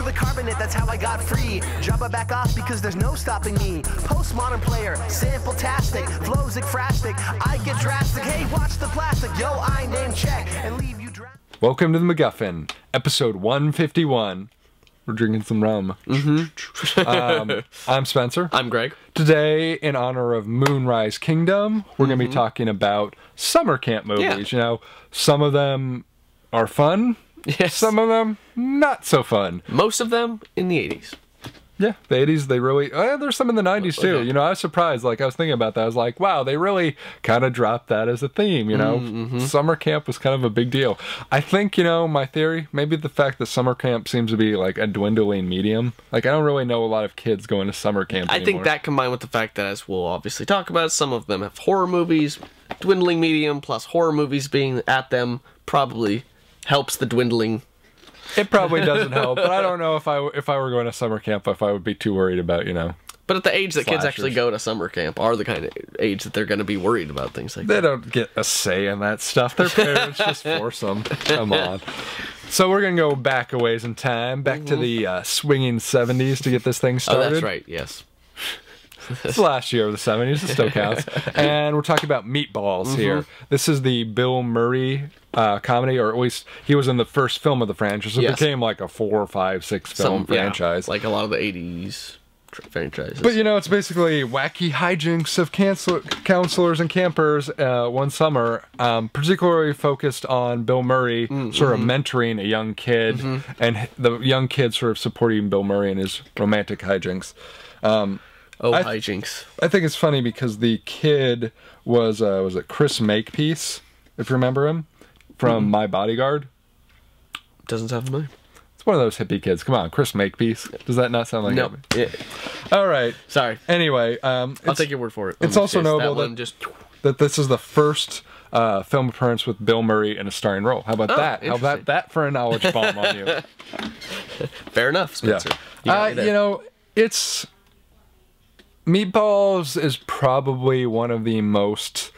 through the carbonite, that's how I got free. Jabba back off because there's no stopping me. Postmodern player, sample-tastic, flows ekphrastic. I get drastic. Hey, watch the plastic. Yo, I name check and leave you dra- Welcome to the MacGuffin, episode 151. We're drinking some rum. Mm-hmm. um, I'm Spencer. I'm Greg. Today, in honor of Moonrise Kingdom, we're going to be talking about summer camp movies. Yeah. You know, some of them are fun, Yes. some of them not so fun. Most of them in the 80s. Yeah, the 80s, they really, oh, there's some in the 90s too. Okay. You know, I was surprised. Like, I was thinking about that. I was like, wow, they really kind of dropped that as a theme. You know, Mm-hmm. summer camp was kind of a big deal. I think, you know, my theory, maybe the fact that summer camp seems to be like a dwindling medium. Like, I don't really know a lot of kids going to summer camp I anymore. think that combined with the fact that, as we'll obviously talk about, some of them have horror movies, dwindling medium plus horror movies being at them probably helps the dwindling. It probably doesn't help, but I don't know if I if I were going to summer camp if I would be too worried about, you know. But at the age that kids actually go to summer camp are the kind of age that they're going to be worried about things like They that. They don't get a say in that stuff. Their parents just force them. Come on. So we're gonna go back a ways in time, back to the uh, swinging '70s to get this thing started. Oh, started. that's right. Yes. It's the last year of the '70s. It still counts. and we're talking about Meatballs here. Mm-hmm. This is the Bill Murray uh, comedy, or at least he was in the first film of the franchise. It Yes. became like a four, five, six film Some yeah, franchise. like a lot of the 80s franchises. But you know, it's basically wacky hijinks of cancel- counselors and campers uh, one summer, um, particularly focused on Bill Murray Mm, sort mm-hmm. of mentoring a young kid, and the young kid sort of supporting Bill Murray in his romantic hijinks. Oh, I- hijinks. I think it's funny because the kid was uh, was it Chris Makepeace, if you remember him from Mm-hmm. My Bodyguard. Doesn't sound familiar. It's one of those hippie kids. Come on, Chris Makepeace. Does that not sound like No. him? Yeah. All right. Sorry. Anyway, um, I'll take your word for it. it's also notable that that- just that this is the first uh, film appearance with Bill Murray in a starring role. How about Oh, that? How about that for a knowledge bomb on you? fair enough, Yeah. Spencer. You Uh, you know, it's Meatballs is probably one of the most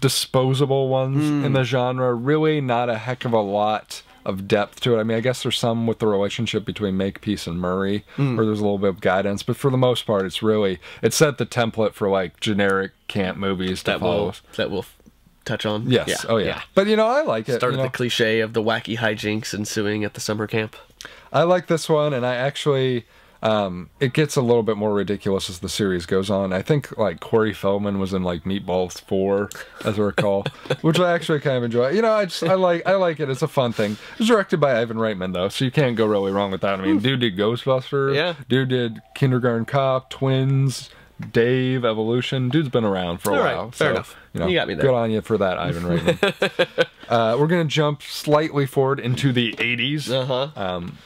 disposable ones Hmm. in the genre. Really, not a heck of a lot of depth to it. I mean, I guess there's some with the relationship between Makepeace and Murray, Hmm. where there's a little bit of guidance, but for the most part, it's really it set the template for like generic camp movies that follow. will that will touch on. Yes. Oh yeah. But you know, I like it. Started you know? the cliche of the wacky hijinks ensuing at the summer camp. I like this one, and I actually, um, it gets a little bit more ridiculous as the series goes on. I think like Corey Feldman was in like Meatballs Four, as I recall, which I actually kind of enjoy. You know, I just I like I like it. It's a fun thing. It's directed by Ivan Reitman though, so you can't go really wrong with that. I mean, dude did Ghostbusters. Yeah. Dude did Kindergarten Cop, Twins. Dave, Evolution, dude's been around for a All right, while. fair so, enough. You, know, You got me there. Good on you for that, Ivan Reitman. uh, we're gonna jump slightly forward into the '80s Uh huh. um,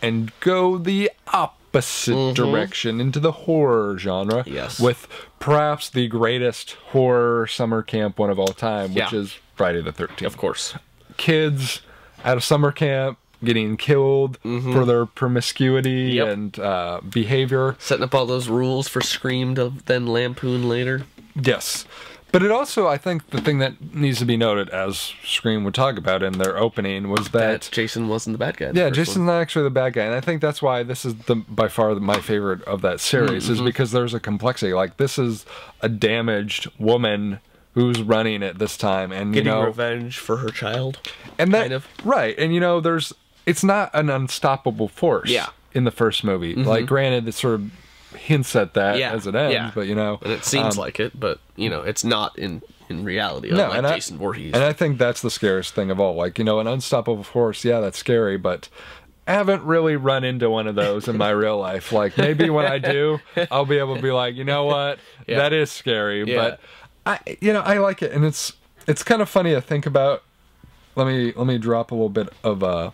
and go the opposite direction into the horror genre. Yes. With perhaps the greatest horror summer camp one of all time, which Yeah. is Friday the 13th. of course. Kids at a summer camp getting killed for their promiscuity. Yep. and uh, behavior. Setting up all those rules for Scream to then lampoon later. Yes. But it also, I think, the thing that needs to be noted, as Scream would talk about in their opening, was That that Jason wasn't the bad guy. the Yeah, Jason's one. not actually the bad guy, and I think that's why this is the by far my favorite of that series Mm-hmm. is because there's a complexity. Like this is a damaged woman who's running it this time, and getting you know, revenge for her child. and that kind of. right, and you know, there's it's not an unstoppable force. Yeah. Mm-hmm. in the first movie, like granted, it's sort of hints at that Yeah, as it ends, yeah. but you know, And it seems um, like it, but you know, it's not in in reality. No, and I- Jason Voorhees. And I think that's the scariest thing of all. Like, you know, an unstoppable force, yeah, that's scary, but I haven't really run into one of those in my real life. Like, maybe when I do, I'll be able to be like, you know what? Yeah. That is scary. But I you know, I like it and it's it's kind of funny to think about. Let me let me drop a little bit of uh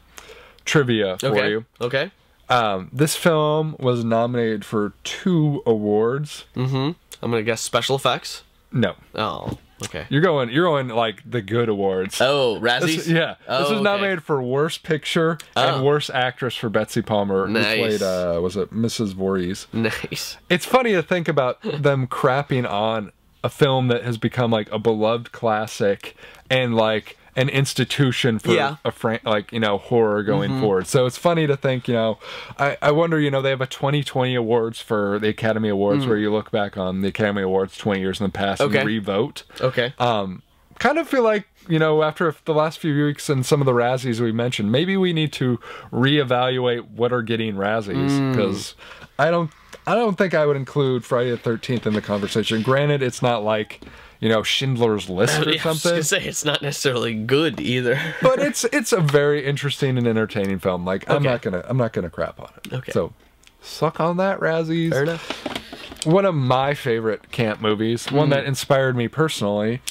trivia for okay. you. Okay. Um, this film was nominated for two awards. I'm gonna guess special effects. No, Oh. Okay. you're going you're going like the good awards. Oh, This- Razzies. yeah, Oh, this was okay. nominated for worst picture and Oh. worst actress for Betsy Palmer, Nice. who played uh, was it Mrs. Voorhees. Nice. It's funny to think about them crapping on a film that has become like a beloved classic and like an institution for Yeah. a fran- like you know horror going Mm-hmm. forward. So it's funny to think, you know, I, I wonder, you know, they have a 2020 awards for the Academy Awards where you look back on the Academy Awards 20 years in the past Mm. Okay. and re-vote. Okay. Um, kind of feel like you know after the last few weeks and some of the Razzies we mentioned, maybe we need to reevaluate what are getting Razzies Mm. because I don't I don't think I would include Friday the Thirteenth in the conversation. Granted, it's not like you know Schindler's List or Yeah, I was something, say it's not necessarily good either. but it's it's a very interesting and entertaining film. Like I'm not gonna I'm not gonna crap on it. Okay. So suck on that Razzies. Fair enough. One of my favorite camp movies, one Mm. that inspired me personally,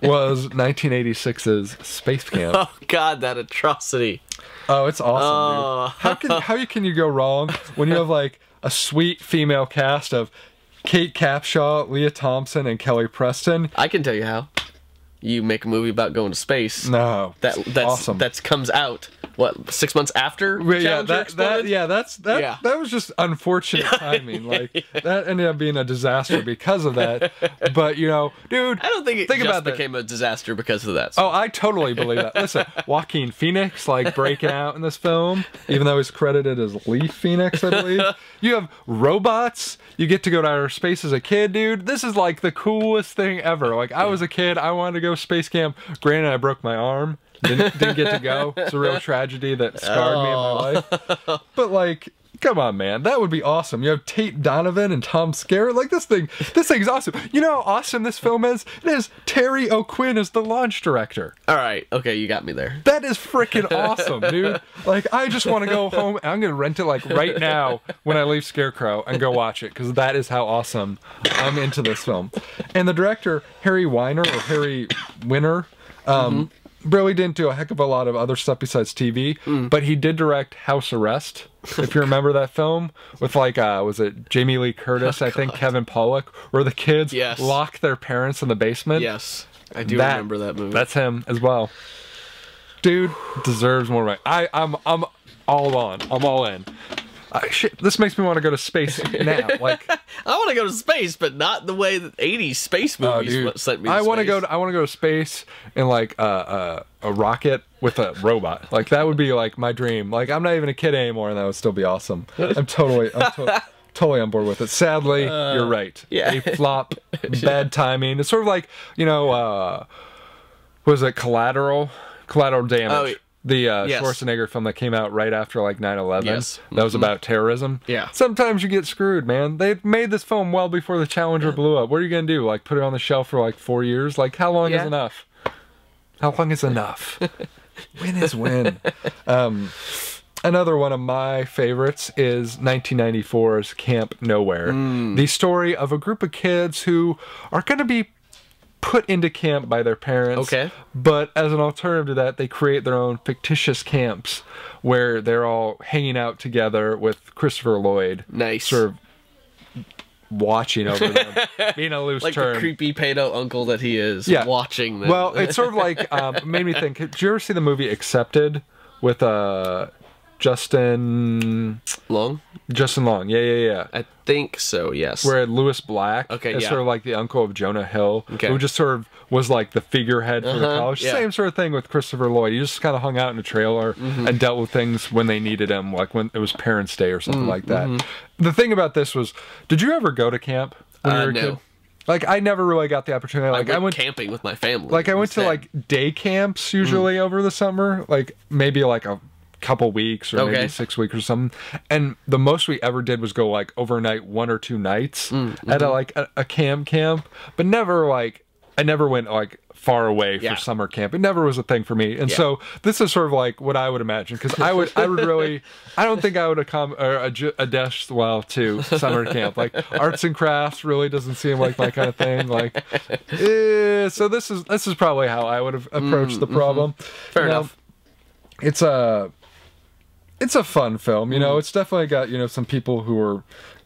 was 1986's Space Camp. Oh God, that atrocity. Oh, it's awesome, Oh. How can how can you go wrong when you have like a sweet female cast of Kate Capshaw, Lea Thompson, and Kelly Preston? I can tell you how. You make a movie about going to space. No, That that's awesome. that comes out what six months after yeah, Challenger that, that yeah, that's that Yeah. that was just unfortunate timing. Like that ended up being a disaster because of that. But you know, dude, I don't think it think just about that. became a disaster because of that. Oh, I totally believe that. Listen, Joaquin Phoenix, like breaking out in this film, even though he's credited as Leaf Phoenix, I believe. You have robots. You get to go to outer space as a kid, dude. This is like the coolest thing ever. Like I was a kid, I wanted to go space camp. Granted, I broke my arm. Didn't, didn't get to go. It's a real tragedy that scarred me in my life. But like, come on, man, that would be awesome. You have Tate Donovan and Tom Skerritt. Like this thing, this thing's awesome. You know how awesome this film is? It is Terry O'Quinn as the launch director. All right, okay, you got me there. That is freaking awesome, dude. Like, I just want to go home. I'm gonna rent it like right now when I leave Scarecrow and go watch it because that is how awesome I'm into this film. And the director Harry Weiner or Harry Winner, um, really didn't do a heck of a lot of other stuff besides TV, but he did direct House Arrest. If you remember that film with like, uh, was it Jamie Lee Curtis? I think Kevin Pollak, where the kids Yes. lock their parents in the basement. Yes, I do That- remember that movie. That's him as well. Dude deserves more right. I I'm I'm all on. I'm all in. Uh, shit, this makes me want to go to space now. Like, I want to go to space, but not the way that '80s space oh, movies dude, sent me. To I want to go. To, I want to go to space in like uh, uh, a rocket with a robot. Like that would be like my dream. Like I'm not even a kid anymore, and that would still be awesome. I'm totally. I'm to- Totally on board with it. Sadly, you're right. Uh, yeah. A flop, bad timing. It's sort of like, you know, uh, was it Collateral? Collateral Damage. Oh, the uh, yes. Schwarzenegger film that came out right after like 9/11. Yes. That was about terrorism. Yeah. Sometimes you get screwed, man. They made this film well before the Challenger blew up. What are you gonna do? Like put it on the shelf for like four years? Like how long Yeah. is enough? How long is enough? win is win. um, another one of my favorites is 1994's Camp Nowhere. Hmm. The story of a group of kids who are going to be put into camp by their parents. Okay. But as an alternative to that, they create their own fictitious camps where they're all hanging out together with Christopher Lloyd. Nice. Sort of watching over them, being a loose like term. the creepy pedo uncle that he is. Yeah. watching them. Well, it's sort of like um, made me think. Did you ever see the movie Accepted with uh Justin long. Justin Long? Yeah, yeah, yeah. I think so. Yes. Where Lewis Black Okay, is yeah. sort of like the uncle of Jonah Hill, Okay. who just sort of was like the figurehead for the Uh-huh, college. yeah. Same sort of thing with Christopher Lloyd. He just kind of hung out in a trailer Mm-hmm. and dealt with things when they needed him, like when it was Parents' Day or Mm, something like that. The thing about this was, did you ever go to camp when you Uh, were a no. kid? Like I never really got the opportunity. Like I I went, went camping with my family. like I went to like day camps usually over the summer, like maybe like a couple weeks or Okay. maybe six weeks or something. And the most we ever did was go like overnight one or two nights Mm, at mm-hmm. a like a, a camp camp, but never like I never went like far away for summer camp. It never was a thing for me. And Yeah. so this is sort of like what I would imagine because I would I would really I don't think I would come or adju- adjust well to summer camp. Like arts and crafts really doesn't seem like my kind of thing. Like eh, so this is this is probably how I would have approached the problem. Mm, mm-hmm. Fair You know, enough. It's a it's a fun film, you know. Mm. It's definitely got you know some people who are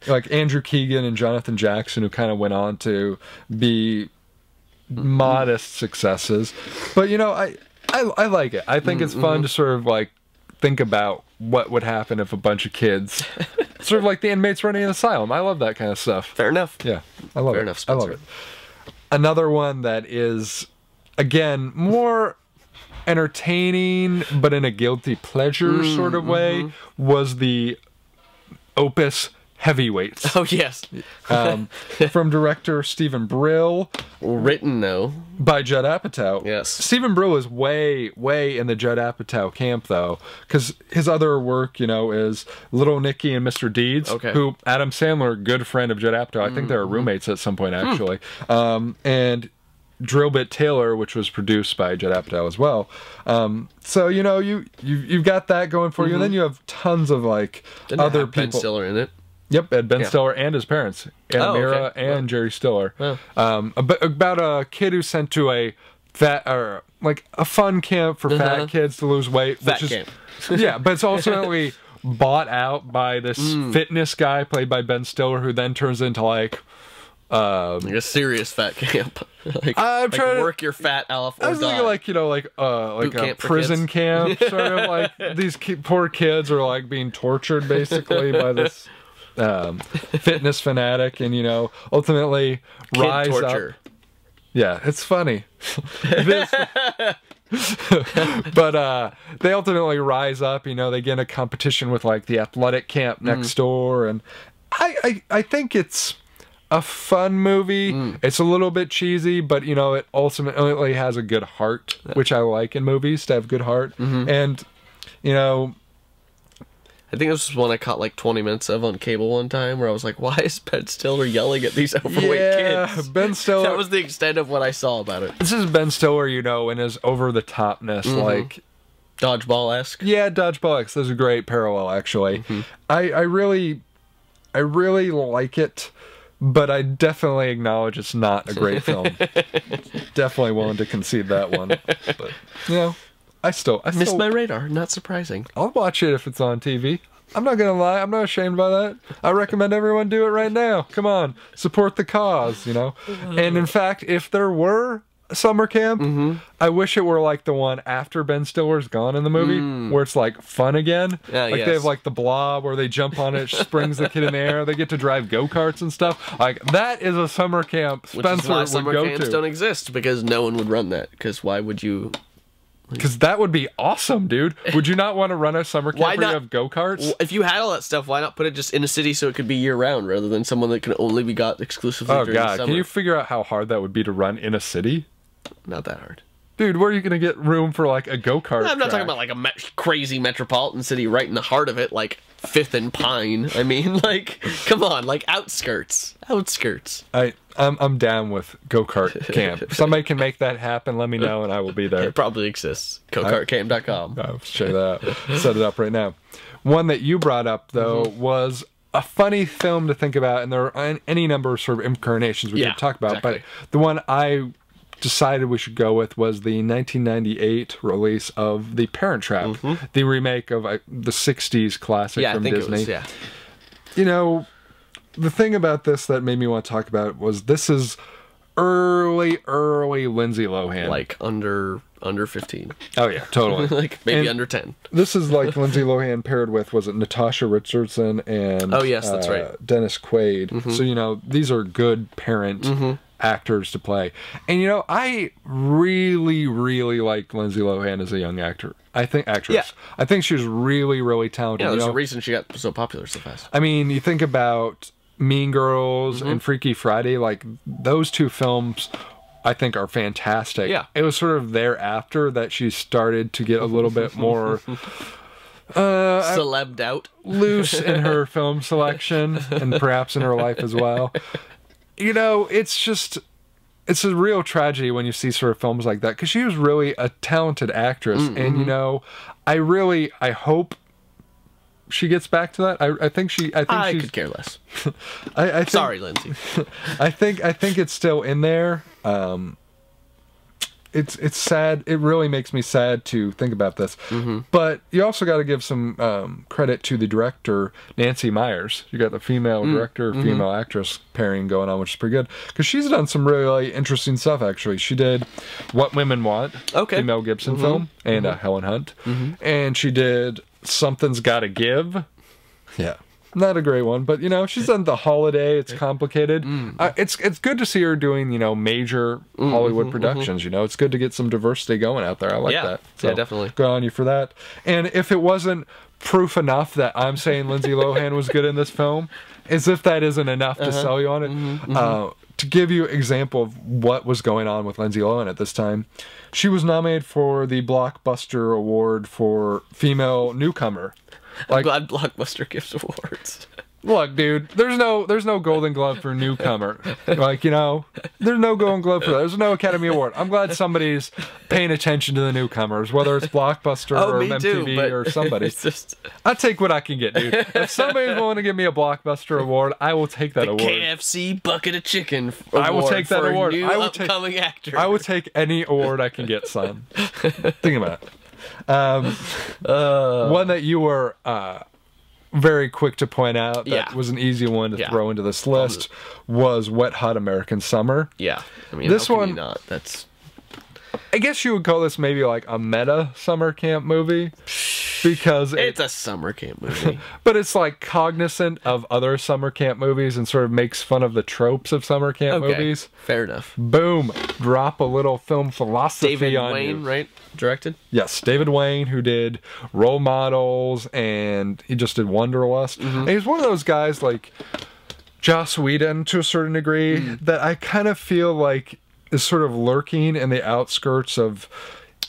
like Andrew Keegan and Jonathan Jackson who kind of went on to be Mm-hmm. modest successes, but you know I I, I like it. I think it's Mm-hmm. fun to sort of like think about what would happen if a bunch of kids, sort of like the inmates running an asylum. I love that kind of stuff. fair enough. Yeah, I love Fair it. enough, I love it. Another one that is, again, more entertaining, but in a guilty pleasure Mm, sort of way, mm-hmm. was the opus Heavyweights Oh yes, um, from director Steven Brill written though by Judd Apatow. Yes. Steven Brill is way, way in the Judd Apatow camp though, because his other work, you know, is Little Nicky and Mr. Deeds. Okay. Mm-hmm. Who Adam Sandler, good friend of Judd Apatow. I think they were roommates at some point actually. Um, and Drillbit Taylor, which was produced by Judd Apatow as well. Um, so you know, you you you've got that going for you, and then you have tons of like Didn't other have Ben people. Stiller in it. Yep, Ed Ben Yeah. Stiller and his parents, Anna Oh, Meara okay. and Jerry Stiller. Oh. Um, about, a kid who's sent to a fat or like a fun camp for Uh-huh. fat kids to lose weight. Fat which is, camp. yeah, but it's ultimately bought out by this Mm. fitness guy played by Ben Stiller, who then turns into like. Um, Like a serious fat camp. like, I'm like trying to- work your fat off I was die. thinking like you know like uh like Boot a camp prison camp sort of like these ki- poor kids are like being tortured basically by this um, fitness fanatic and you know ultimately Kid rise torture. up. Yeah, it's funny. It is- but uh they ultimately rise up, you know, they get in a competition with like the athletic camp Mm. next door and I, I I think it's a fun movie. Mm. It's a little bit cheesy, but you know, it ultimately has a good heart, which I like in movies to have good heart. Mm-hmm. And you know, I think this was one I caught like 20 minutes of on cable one time where I was like, why is Ben Stiller yelling at these overweight yeah, kids? Ben Stiller. That was the extent of what I saw about it. this is Ben Stiller, you know, and his over the topness, Mm-hmm. like Dodgeball esque. Yeah, Dodgeball X. There's a great parallel, actually. Mm-hmm. I, I really, I really like it, but I definitely acknowledge it's not a great film. definitely willing to concede that one, but you know, I still, I Missed my radar. Not surprising. I'll watch it if it's on TV. I'm not gonna lie, I'm not ashamed by that. I recommend everyone do it right now. Come on, support the cause, you know. Mm-hmm. And in fact, if there were summer camp, Mm-hmm. I wish it were like the one after Ben Stiller's gone in the movie, where it's like fun again. Yeah, like they Mm. have like the blob where they jump on it, springs the kid in the air, they get to drive go karts and stuff. Like that is a summer camp Spencer would summer go camps to. don't exist because no one would run that. Because why would you? Because that would be awesome, dude. Would you not want to run a summer camp Why where not- you have go karts? If you had all that stuff, why not put it just in a city so it could be year round rather than someone that can only be got exclusively Oh during the god, can you figure out how hard that would be to run in a city? Not that hard. Dude, where are you gonna get room for like a go kart? I'm not talking about like a me- crazy metropolitan city right in the heart of it, like Fifth and Pine. I mean, like, come on, like outskirts, outskirts. I I'm I'm down with go kart camp. If somebody can make that happen, let me know and I will be there. It probably exists. GoKartCamp.com. I'll check that out. Set it up right now. One that you brought up though Mm-hmm. was a funny film to think about, and there are any number of sort of incarnations we Yeah, could talk about. exactly. But the one I decided we should go with was the 1998 release of The Parent Trap, the remake of uh, the 60s classic. Yeah, I from think Disney. it was. Yeah. you know, the thing about this that made me want to talk about it was this is early, early Lindsay Lohan. Like under under 15. oh yeah, totally. like maybe And under 10. This is like Lindsay Lohan paired with was it Natasha Richardson and Oh, yes, that's uh, right. Dennis Quaid. So you know these are good parent actors to play, and you know I really really liked Lindsay Lohan as a young actor. I think actress. Yeah. I think she was really really talented. Yeah, you there's know? a reason she got so popular so fast. I mean, you think about Mean Girls Mm-hmm. and Freaky Friday, like those two films I think are fantastic. Yeah. It was sort of thereafter that she started to get a little bit more uh, Celebed out. loose in her film selection and perhaps in her life as well. You know, it's just it's a real tragedy when you see sort of films like that because she was really a talented actress, Mm, and mm-hmm. you know, I really I hope she gets back to that. I, I think she I think I she's could care less. I, I think, Sorry, Lindsay. I think I think it's still in there. Um, it's it's sad. It really makes me sad to think about this. Mm-hmm. But you also got to give some um, credit to the director Nancy Meyers. You got the female Mm, director, mm-hmm. female actress pairing going on, which is pretty good because she's done some really interesting stuff. Actually, she did What Women Want, Okay. the Mel Gibson film, and uh, Helen Hunt, and she did Something's Got to Give. Yeah. Not a great one, but you know she's done the holiday. It's complicated. Mm. Uh, it's it's good to see her doing you know major Hollywood productions. You know, it's good to get some diversity going out there. I like Mm-hmm, Yeah. that. Yeah, definitely. Good on you for that. And if it wasn't proof enough that I'm saying Lindsay Lohan was good in this film, as if that isn't enough to Uh-huh. sell you on it. Mm-hmm, Uh, to give you example of what was going on with Lindsay Lohan at this time, she was nominated for the Blockbuster Award for female newcomer. Like I'm Glad Blockbuster gives awards. Look, dude, there's no there's no Golden Glove for newcomer. like, you know, there's no Golden Glove for that. There's no Academy Award. I'm glad somebody's paying attention to the newcomers, whether it's Blockbuster Oh, or MTV too. Or somebody. Just I take what I can get, dude. If somebody's willing to give me a Blockbuster award, I will take that award. KFC bucket of chicken. I will take that award. I will take- actor. I would take any award I can get, son. Think about it. Um, Uh. one that you were uh, very quick to point out that Yeah. was an easy one to Yeah. throw into this list was Wet Hot American Summer. yeah. I mean, This how can you one- not. That's I guess you would call this maybe like a meta summer camp movie because it, it's a summer camp movie. but it's like cognizant of other summer camp movies and sort of makes fun of the tropes of summer camp Okay, movies. fair enough. Boom, drop a little film philosophy on. David on Wain, you. right? Directed. Yes, David Wain, who did Role Models, and he just did Wanderlust. Mm-hmm. And he's one of those guys like Joss Whedon to a certain degree Mm. that I kind of feel like is sort of lurking in the outskirts of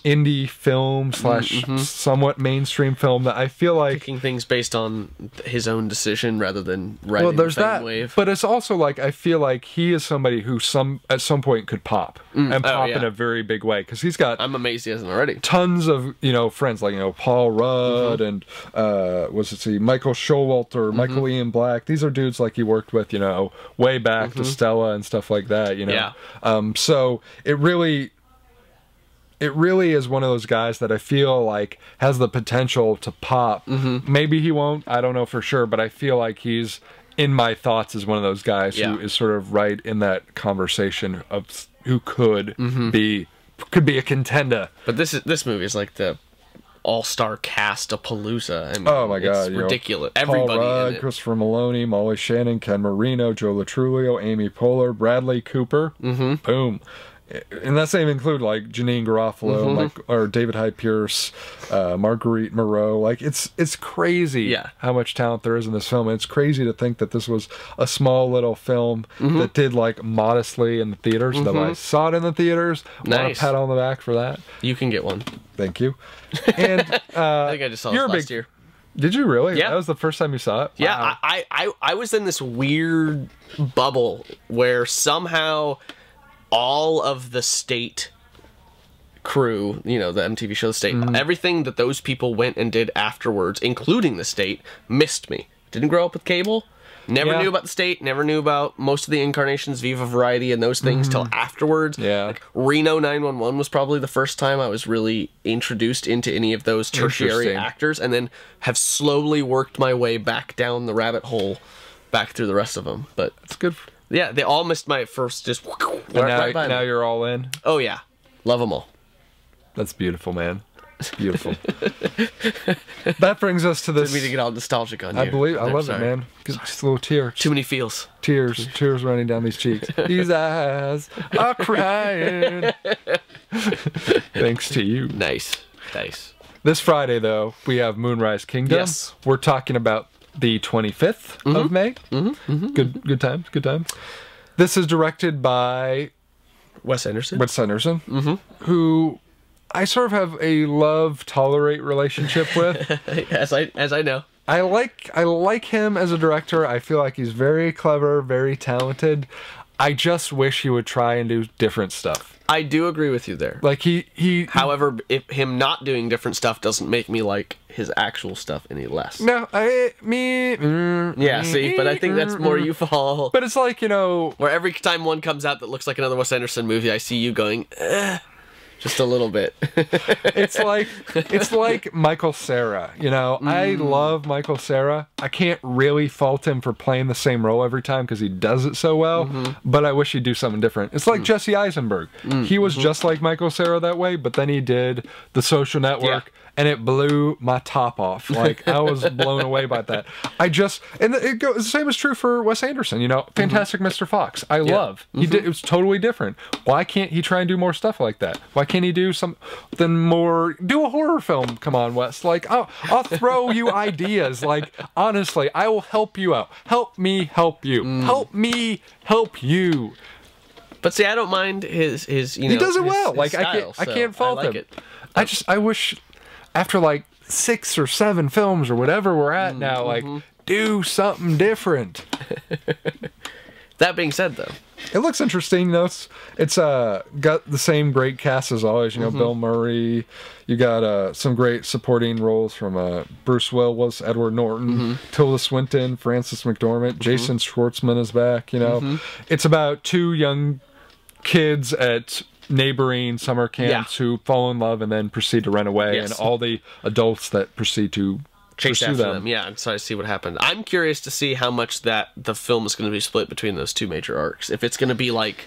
indie film slash somewhat mainstream film that I feel like Picking things based on his own decision rather than writing well there's that wave. but it's also like i feel like he is somebody who some at some point could pop and Oh, pop in a very big way because he's got I'm amazed he hasn't already. tons of you know friends like you know Paul Rudd Mm-hmm. and uh was it see Michael Showalter, Michael Ian Black. These are dudes like he worked with, you know, way back to Stella and stuff like that. You know, Mm-hmm. Yeah. Um, so it really. It really is one of those guys that I feel like has the potential to pop. Mm-hmm. Maybe he won't. I don't know for sure, but I feel like he's in my thoughts as one of those guys Yeah. who is sort of right in that conversation of who could Mm-hmm. be could be a contender. But this is this movie is like the all-star cast of Palooza. I mean, Oh my it's god, know, ridiculous. Paul Everybody Rudd, in it. Christopher Meloni, Molly Shannon, Ken Marino, Joe Lo Truglio, Amy Poehler, Bradley Cooper. Mm-hmm. Boom. And that's not even include like Janeane Garofalo, Mm-hmm. like or David Hyde Pierce, uh, Marguerite Moreau. Like it's it's crazy Yeah. how much talent there is in this film. And it's crazy to think that this was a small little film Mm-hmm. that did like modestly in the theaters. That I saw it in the theaters. Want Nice. a pat on the back for that? You can get one. Thank you. And uh, I think I just saw you're this last big- year. did you really? Yeah. That was the first time you saw it? Yeah, Wow. I, I, I I was in this weird bubble where somehow all of the state crew, you know, the MTV show The State, Mm-hmm. everything that those people went and did afterwards, including the state, missed me. Didn't grow up with cable. Never Yeah. knew about the state. Never knew about most of the incarnations, Viva Variety, and those things till afterwards. Yeah. Like Reno 911 was probably the first time I was really introduced into any of those tertiary actors, and then have slowly worked my way back down the rabbit hole, back through the rest of them. But It's good. Yeah, they all missed my first just. And right- now, right now you're all in. Oh yeah, love them all. That's beautiful, man. It's beautiful. that brings us to this. Didn't mean to get all nostalgic on you. I believe I I'm love sorry. it, man. Just a little tear, Too many feels. tears, tears running down these cheeks. These eyes are crying. Thanks to you. Nice, nice. This Friday, though, we have Moonrise Kingdom. Yes. We're talking about the 25th of mm-hmm. May. Mm-hmm. mm-hmm. Good, good times, good times. This is directed by Wes Anderson. Wes Anderson, mm-hmm. who I sort of have a love tolerate relationship with. as I as I know. I like I like him as a director. I feel like he's very clever, very talented. I just wish he would try and do different stuff. I do agree with you there. Like he he However, if him not doing different stuff doesn't make me like his actual stuff any less. no, I me mm, Yeah, mm, see, but I think that's more mm, you fall. But it's like you know, Where every time one comes out that looks like another Wes Anderson movie, I see you going, eh, just a little bit. it's like it's like Michael Cera. You know, I Mm. love Michael Cera. I can't really fault him for playing the same role every time because he does it so well. Mm-hmm. But I wish he'd do something different. It's like Mm. Jesse Eisenberg. He was just like Michael Cera that way, but then he did The Social Network. And it blew my top off. Like I was blown away by that. I just and it goes the same is true for Wes Anderson. You know, mm-hmm. Fantastic Mr. Fox. I love. He did. Mm-hmm. It was totally different. Why can't he try and do more stuff like that? Why can't he do something more? Do a horror film. Come on, Wes. Like I'll, I'll throw you ideas. Like honestly, I will help you out. Help me help you. Mm. Help me help you. But see, I don't mind his his you know He does it his- well. his like I can't, I can't fault like him. It. I just, I wish after like six or seven films or whatever we're at now, like Mm-hmm. do something different. That being said, though, It looks interesting. You know, it's it's uh got the same great cast as always. You know, Bill Murray. You got uh some great supporting roles from uh Bruce Willis, Edward Norton, Tilda Swinton, Frances McDormand, Jason Schwartzman is back. You know, it's about two young kids at neighboring summer camps Yeah. who fall in love and then proceed to run away, Yes. and all the adults that proceed to chase after them. Yeah, and so I see what happened. I'm curious to see how much that the film is going to be split between those two major arcs. If it's going to be like.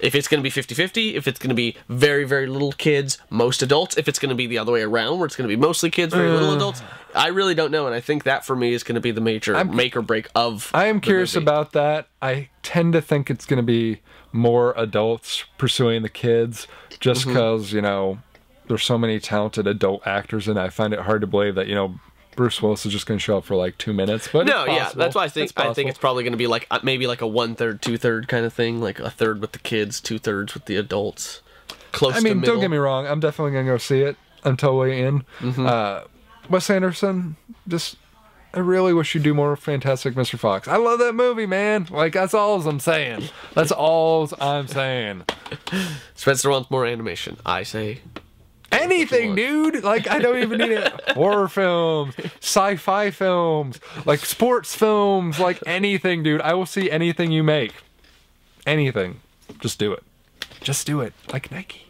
If it's going to be 50 50, if it's going to be very, very little kids, most adults, if it's going to be the other way around, where it's going to be mostly kids, very little uh. adults, I really don't know. And I think that for me is going to be the major make or break of. I am curious movie. about that. I tend to think it's going to be more adults pursuing the kids just Mm-hmm. because, you know, there's so many talented adult actors, and I find it hard to believe that, you know, Bruce Willis is just going to show up for like two minutes. But No, yeah, that's why I think I think it's probably going to be like uh, maybe like a one third, two third kind of thing, like a third with the kids, two thirds with the adults. Close. I mean, don't get me wrong. I'm definitely going to go see it. I'm totally in. Mm-hmm. Uh, Wes Anderson, just. I really wish you'd do more Fantastic Mr. Fox. I love that movie, man. Like that's all I'm saying. That's all I'm saying. Spencer wants more animation. I say anything, dude. Like I don't even need it. Horror films, sci-fi films, like sports films, like anything, dude. I will see anything you make. Anything. Just do it. Just do it. Like Nike.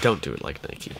don't do it like Nike.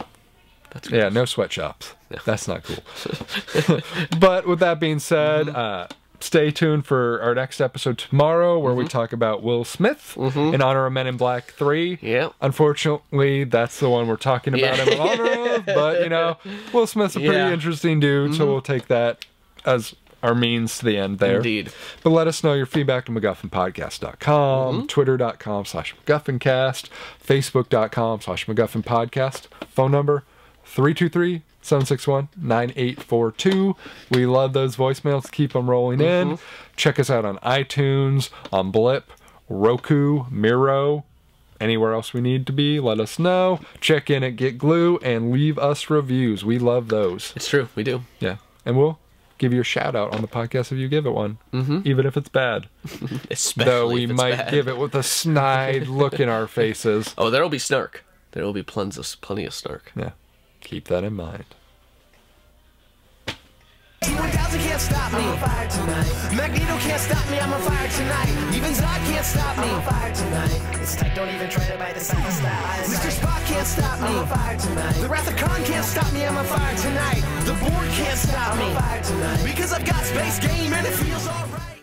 That's Yeah, no sweatshops. That's not cool. but with that being said, uh, stay tuned for our next episode tomorrow where we talk about Will Smith in honor of Men in Black 3. Yeah. Unfortunately, that's the one we're talking about Yeah. in honor of. But, you know, Will Smith's a pretty Yeah. interesting dude, so we'll take that as our means to the end there. Indeed. But let us know your feedback to MacGuffinPodcast.com, Mm-hmm. Twitter.com slash MacGuffinCast, Facebook.com slash MacGuffinPodcast, phone number 323 761 9842. We love those voicemails. Keep them rolling in. Mm-hmm. Check us out on iTunes, on Blip, Roku, Miro, anywhere else we need to be. Let us know. Check in at Get Glue and leave us reviews. We love those. It's true. We do. Yeah. And we'll give you a shout out on the podcast if you give it one, mm-hmm. even if it's bad. Especially Though we might bad. give it with a snide look in our faces. Oh, there will be snark. There will be plenty of plenty of snark. Yeah. Keep that in mind. Can't stop me. I'm on fire tonight. Magneto can't stop me. I'm on fire tonight. Even Zod can't stop me. I'm on fire tonight. It's tight. Don't even try to the style. Mr. Spock can't stop me. I'm on fire tonight. The Wrath of Khan can't stop me. I'm on fire tonight. The Borg can't stop me. I'm on fire tonight. Because I've got space game and it feels alright.